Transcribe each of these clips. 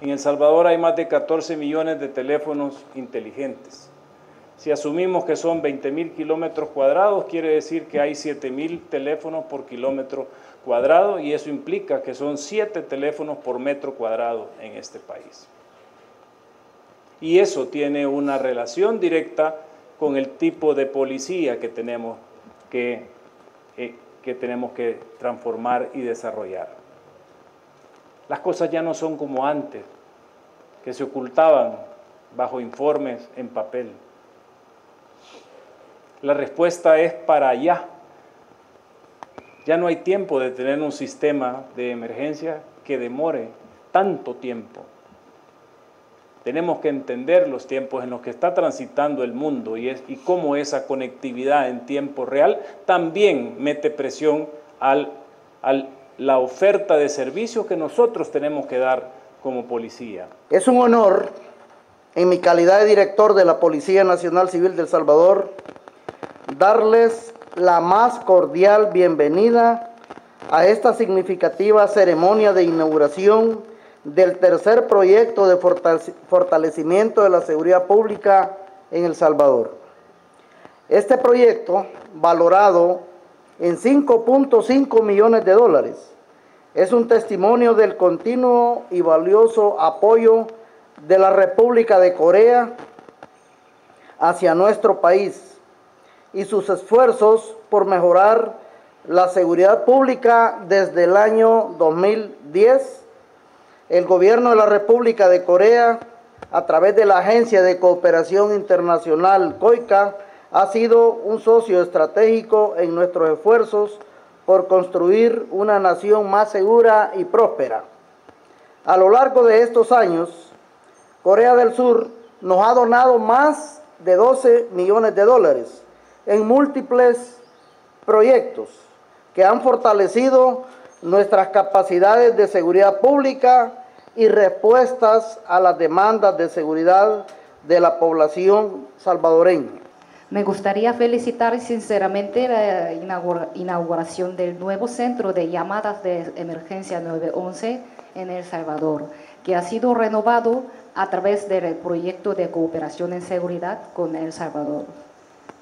En El Salvador hay más de 14 millones de teléfonos inteligentes. Si asumimos que son 20 mil kilómetros cuadrados, quiere decir que hay 7 mil teléfonos por kilómetro cuadrado y eso implica que son 7 teléfonos por metro cuadrado en este país. Y eso tiene una relación directa con el tipo de policía que tenemos que, eh, que, tenemos que transformar y desarrollar. Las cosas ya no son como antes, que se ocultaban bajo informes en papel. La respuesta es para allá. Ya no hay tiempo de tener un sistema de emergencia que demore tanto tiempo. Tenemos que entender los tiempos en los que está transitando el mundo y, cómo esa conectividad en tiempo real también mete presión a la oferta de servicios que nosotros tenemos que dar como policía. Es un honor, en mi calidad de director de la Policía Nacional Civil de El Salvador, darles la más cordial bienvenida a esta significativa ceremonia de inauguración del tercer proyecto de fortalecimiento de la seguridad pública en El Salvador. Este proyecto, valorado en 5.5 millones de dólares, es un testimonio del continuo y valioso apoyo de la República de Corea hacia nuestro país y sus esfuerzos por mejorar la seguridad pública desde el año 2010 el gobierno de la República de Corea, a través de la Agencia de Cooperación Internacional COICA, ha sido un socio estratégico en nuestros esfuerzos por construir una nación más segura y próspera. A lo largo de estos años, Corea del Sur nos ha donado más de 12 millones de dólares en múltiples proyectos que han fortalecido nuestras capacidades de seguridad pública y respuestas a las demandas de seguridad de la población salvadoreña. Me gustaría felicitar sinceramente la inauguración del nuevo centro de llamadas de emergencia 911 en El Salvador, que ha sido renovado a través del proyecto de cooperación en seguridad con El Salvador.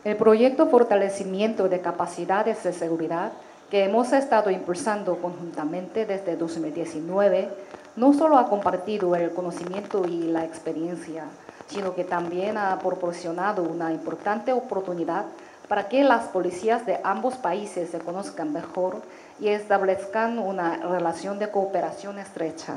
El proyecto Fortalecimiento de Capacidades de Seguridad que hemos estado impulsando conjuntamente desde 2019, no solo ha compartido el conocimiento y la experiencia, sino que también ha proporcionado una importante oportunidad para que las policías de ambos países se conozcan mejor y establezcan una relación de cooperación estrecha.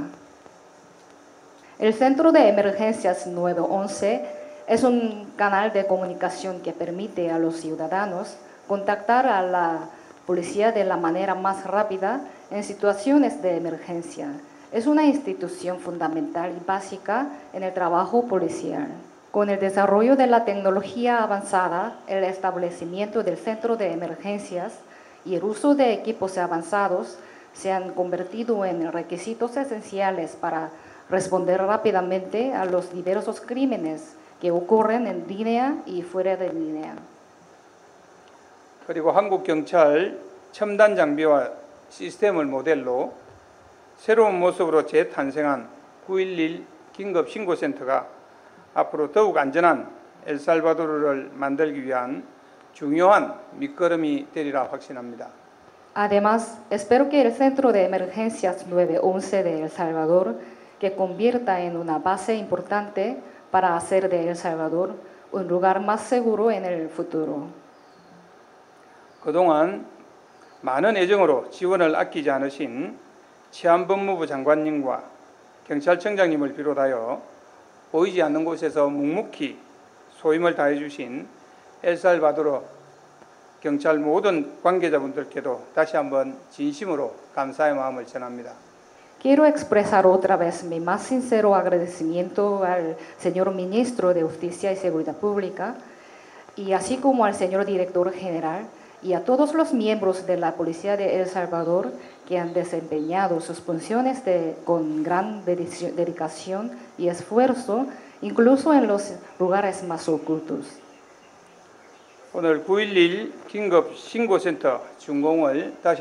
El Centro de Emergencias 911 es un canal de comunicación que permite a los ciudadanos contactar a la policía de la manera más rápida en situaciones de emergencia Es una institución fundamental y básica en el trabajo policial. Con el desarrollo de la tecnología avanzada, el establecimiento del centro de emergencias y el uso de equipos avanzados se han convertido en requisitos esenciales para responder rápidamente a los diversos crímenes que ocurren en línea y fuera de línea. 그리고 한국 경찰 첨단 장비와 시스템을 모델로 새로운 모습으로 재탄생한 911 긴급 신고센터가 앞으로 더욱 안전한 엘살바도르를 만들기 위한 중요한 밑거름이 되리라 확신합니다. Además, espero que el Centro de Emergencias 911 de El Salvador, que convierta en una base importante para hacer de El Salvador un lugar más seguro en el futuro. 그동안 많은 애정으로 지원을 아끼지 않으신 치안법무부 장관님과 경찰청장님을 비롯하여 보이지 않는 곳에서 묵묵히 소임을 다해 주신 엘살바도르 경찰 모든 관계자분들께도 다시 한번 진심으로 감사의 마음을 전합니다. Quiero expresar otra vez mi más sincero agradecimiento al señor ministro de Justicia y Seguridad Pública y así como al señor director general y a todos los miembros de la Policía de El Salvador que han desempeñado sus funciones de, con gran dedicación y esfuerzo, incluso en los lugares más ocultos. 오늘 911 긴급 신고센터 준공을 다시